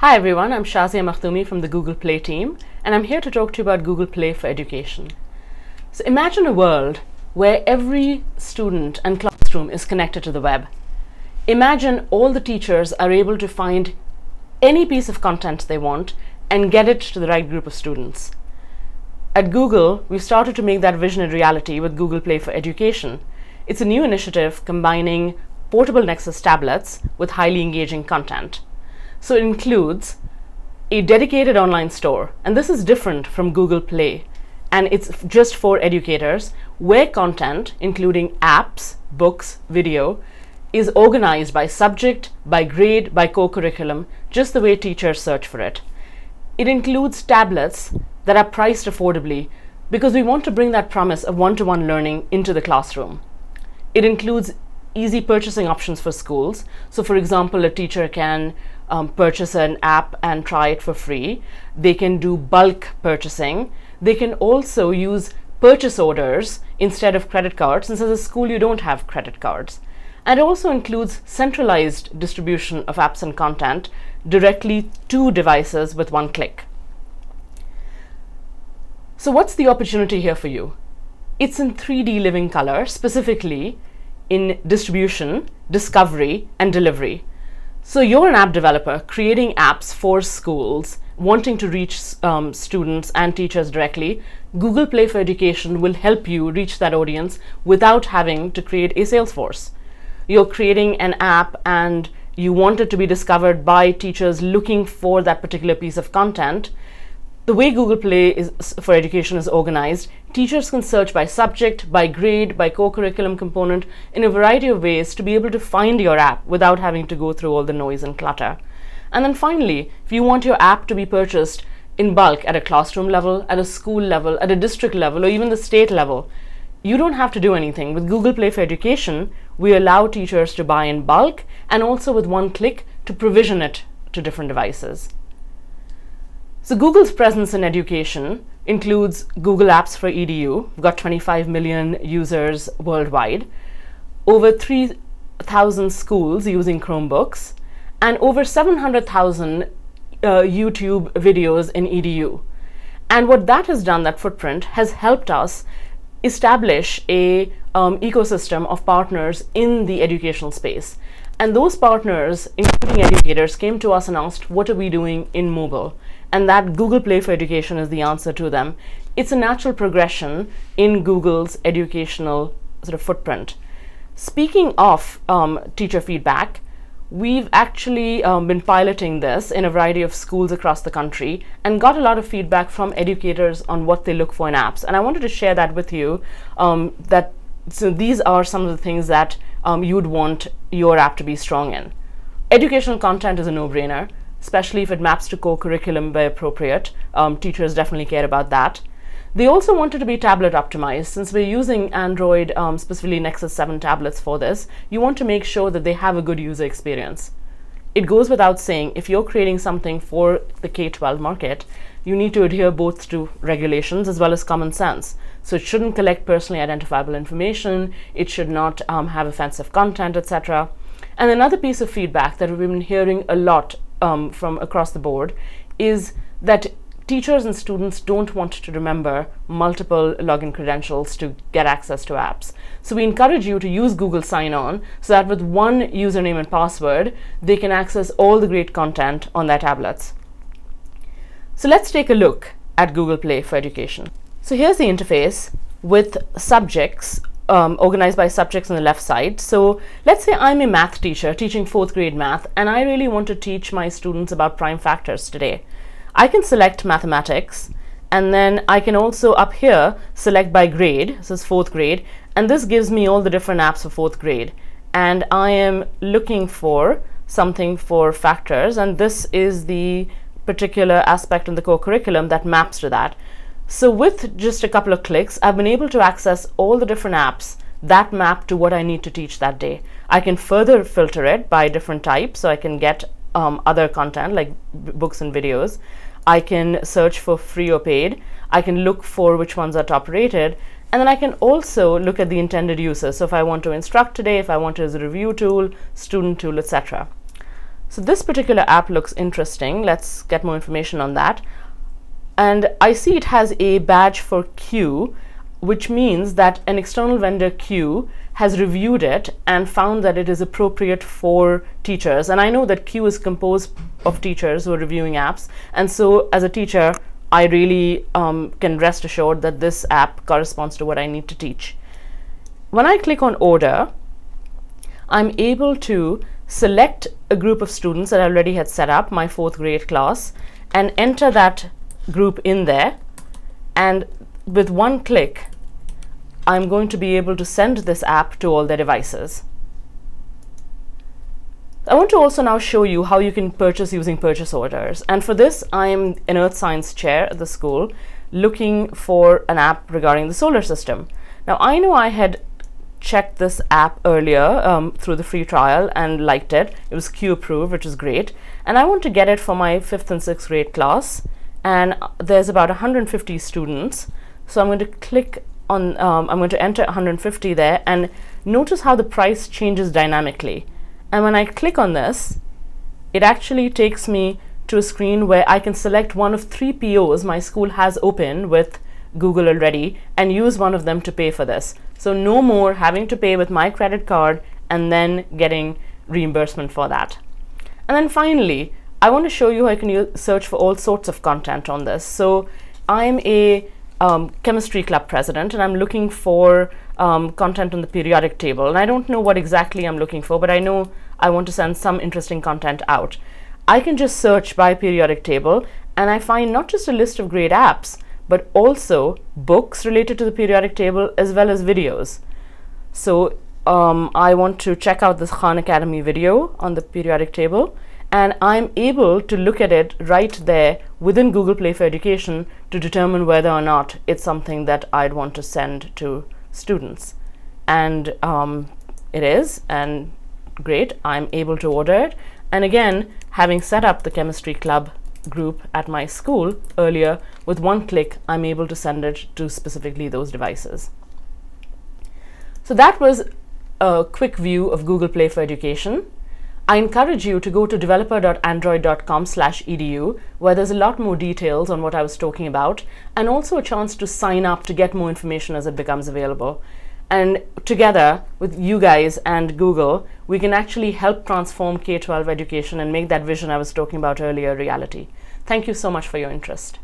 Hi everyone, I'm Shazia Makhdumi from the Google Play team, and I'm here to talk to you about Google Play for Education. So imagine a world where every student and classroom is connected to the web. Imagine all the teachers are able to find any piece of content they want and get it to the right group of students. At Google, we've started to make that vision a reality with Google Play for Education. It's a new initiative combining portable Nexus tablets with highly engaging content. So it includes a dedicated online store, and this is different from Google Play, and it's just for educators, where content, including apps, books, video, is organized by subject, by grade, by core curriculum, just the way teachers search for it. It includes tablets that are priced affordably because we want to bring that promise of one-to-one learning into the classroom. It includes easy purchasing options for schools. So for example, a teacher can um, purchase an app and try it for free. They can do bulk purchasing. They can also use purchase orders instead of credit cards, since as a school you don't have credit cards. And it also includes centralized distribution of apps and content directly to devices with one click. So what's the opportunity here for you? It's in 3D living color, specifically in distribution, discovery, and delivery. So you're an app developer creating apps for schools, wanting to reach um, students and teachers directly. Google Play for Education will help you reach that audience without having to create a sales force. You're creating an app and you want it to be discovered by teachers looking for that particular piece of content the way Google Play is, for Education is organized, teachers can search by subject, by grade, by core curriculum component in a variety of ways to be able to find your app without having to go through all the noise and clutter. And then finally, if you want your app to be purchased in bulk at a classroom level, at a school level, at a district level, or even the state level, you don't have to do anything. With Google Play for Education, we allow teachers to buy in bulk and also with one click to provision it to different devices. So Google's presence in education includes Google Apps for EDU. We've got 25 million users worldwide, over 3,000 schools using Chromebooks, and over 700,000 uh, YouTube videos in EDU. And what that has done, that footprint, has helped us establish a um, ecosystem of partners in the educational space. And those partners, including educators, came to us and asked, what are we doing in mobile? And that Google Play for Education is the answer to them. It's a natural progression in Google's educational sort of footprint. Speaking of um, teacher feedback, we've actually um, been piloting this in a variety of schools across the country and got a lot of feedback from educators on what they look for in apps. And I wanted to share that with you. Um, that so these are some of the things that um, you'd want your app to be strong in. Educational content is a no-brainer especially if it maps to core curriculum where appropriate. Um, teachers definitely care about that. They also wanted to be tablet optimized. Since we're using Android, um, specifically Nexus 7 tablets for this, you want to make sure that they have a good user experience. It goes without saying, if you're creating something for the K-12 market, you need to adhere both to regulations as well as common sense. So it shouldn't collect personally identifiable information, it should not um, have offensive content, etc. And another piece of feedback that we've been hearing a lot um, from across the board is that teachers and students don't want to remember multiple login credentials to get access to apps. So we encourage you to use Google Sign On so that with one username and password, they can access all the great content on their tablets. So let's take a look at Google Play for Education. So here's the interface with subjects um, organized by subjects on the left side. So let's say I'm a math teacher teaching fourth grade math and I really want to teach my students about prime factors today. I can select mathematics and then I can also up here select by grade, this is fourth grade, and this gives me all the different apps for fourth grade. And I am looking for something for factors and this is the particular aspect in the core curriculum that maps to that. So with just a couple of clicks, I've been able to access all the different apps that map to what I need to teach that day. I can further filter it by different types, so I can get um, other content like books and videos. I can search for free or paid. I can look for which ones are top rated. And then I can also look at the intended uses. So if I want to instruct today, if I want to as a review tool, student tool, etc. So this particular app looks interesting. Let's get more information on that. And I see it has a badge for Q, which means that an external vendor Q has reviewed it and found that it is appropriate for teachers. And I know that Q is composed of teachers who are reviewing apps. And so as a teacher, I really um, can rest assured that this app corresponds to what I need to teach. When I click on order, I'm able to select a group of students that I already had set up, my fourth grade class, and enter that group in there. And with one click, I'm going to be able to send this app to all their devices. I want to also now show you how you can purchase using purchase orders. And for this, I'm an earth science chair at the school looking for an app regarding the solar system. Now, I know I had checked this app earlier um, through the free trial and liked it. It was Q approved, which is great. And I want to get it for my fifth and sixth grade class. And there's about 150 students. So I'm going to click on, um, I'm going to enter 150 there and notice how the price changes dynamically. And when I click on this, it actually takes me to a screen where I can select one of three POs my school has open with Google already and use one of them to pay for this. So no more having to pay with my credit card and then getting reimbursement for that. And then finally, I want to show you how I can search for all sorts of content on this. So I'm a um, chemistry club president and I'm looking for um, content on the periodic table. And I don't know what exactly I'm looking for, but I know I want to send some interesting content out. I can just search by periodic table and I find not just a list of great apps, but also books related to the periodic table as well as videos. So um, I want to check out this Khan Academy video on the periodic table and I'm able to look at it right there within Google Play for Education to determine whether or not it's something that I'd want to send to students. And um, it is, and great, I'm able to order it. And again, having set up the chemistry club group at my school earlier, with one click, I'm able to send it to specifically those devices. So that was a quick view of Google Play for Education. I encourage you to go to developer.android.com slash edu where there's a lot more details on what I was talking about and also a chance to sign up to get more information as it becomes available. And together with you guys and Google, we can actually help transform K-12 education and make that vision I was talking about earlier reality. Thank you so much for your interest.